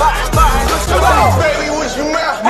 Baby, what you mouth?